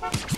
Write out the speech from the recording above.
you